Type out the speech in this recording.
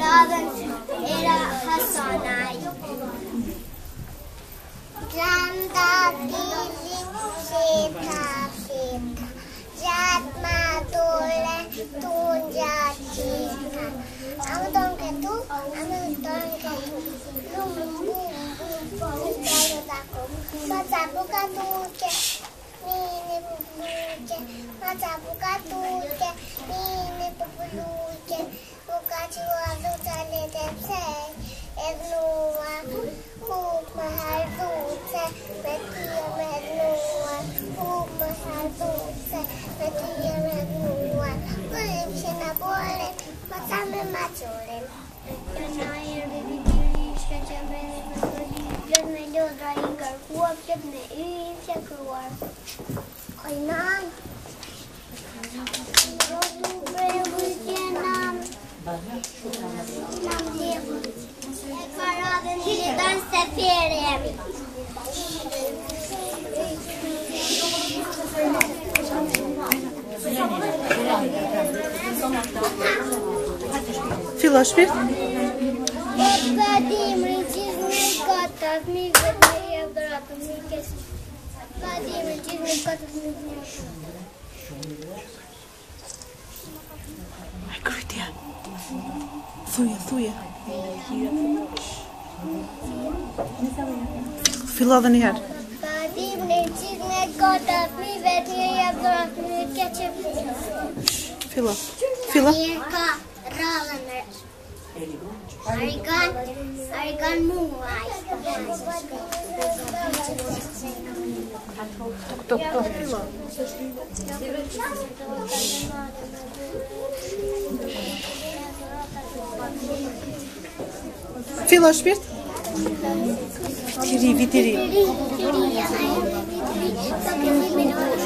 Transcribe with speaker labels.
Speaker 1: Raven era Hassanay. Grandaddy Shekha Shekha Jatma Tule Tunja Shekha Amadon Ketu Amadon Ketu Lum Lum Lum apucat duche, mine bubuche, m-ați apucat duche, mine bubuche, bucați-vă aduțele de psei, e glua, cum mă harduțe, pe tine mă glua, cum mă harduțe, pe tine mă glua, ulim și nabole, mă țame mațulim. În aer ngarkuar, gjët me y i qekruar. Oj nan Rotu brevu tjenam, nam djevu. E paradën të jetan se pere jemi.
Speaker 2: Fillo shpirt.
Speaker 1: E Rapunzel, Padre, diz-me quantos minutos
Speaker 2: Ai, Cristian. Suia, suia. Filo da Nihar. Filo.
Speaker 1: Filo. Filo. Arigan, Arigan muaj.
Speaker 2: Tok, tok, tok. Fillo. Fillo shpirt. Vitiri, vitiri.
Speaker 1: Ri, ri,